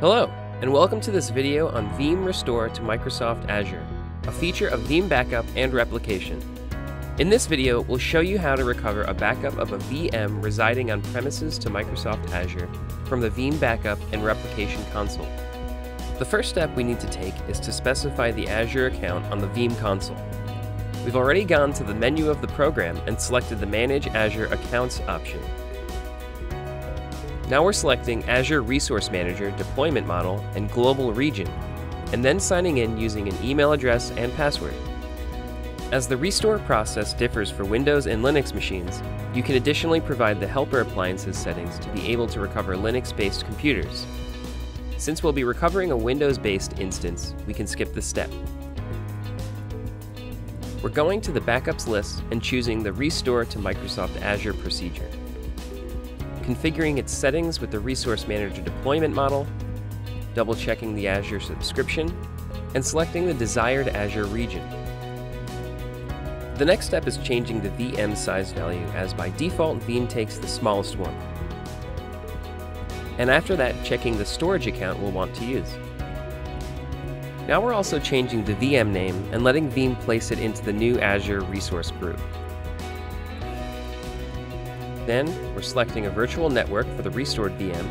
Hello, and welcome to this video on Veeam Restore to Microsoft Azure, a feature of Veeam Backup and Replication. In this video, we'll show you how to recover a backup of a VM residing on premises to Microsoft Azure from the Veeam Backup and Replication console. The first step we need to take is to specify the Azure account on the Veeam console. We've already gone to the menu of the program and selected the Manage Azure Accounts option. Now we're selecting Azure Resource Manager Deployment Model and Global Region, and then signing in using an email address and password. As the restore process differs for Windows and Linux machines, you can additionally provide the helper appliances settings to be able to recover Linux-based computers. Since we'll be recovering a Windows-based instance, we can skip this step. We're going to the Backups list and choosing the Restore to Microsoft Azure procedure configuring its settings with the Resource Manager deployment model, double checking the Azure subscription, and selecting the desired Azure region. The next step is changing the VM size value as by default Veeam takes the smallest one. And after that, checking the storage account we'll want to use. Now we're also changing the VM name and letting Veeam place it into the new Azure resource group. Then, we're selecting a virtual network for the restored VM,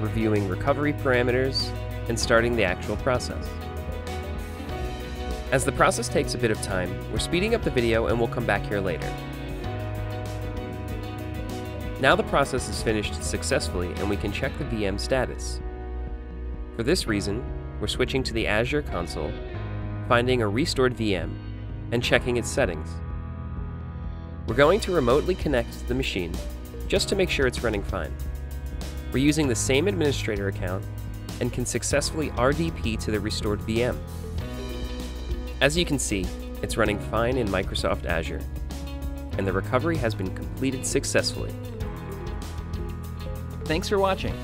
reviewing recovery parameters, and starting the actual process. As the process takes a bit of time, we're speeding up the video and we'll come back here later. Now the process is finished successfully and we can check the VM status. For this reason, we're switching to the Azure console, finding a restored VM, and checking its settings. We're going to remotely connect to the machine just to make sure it's running fine. We're using the same administrator account and can successfully RDP to the restored VM. As you can see, it's running fine in Microsoft Azure, and the recovery has been completed successfully. Thanks for watching.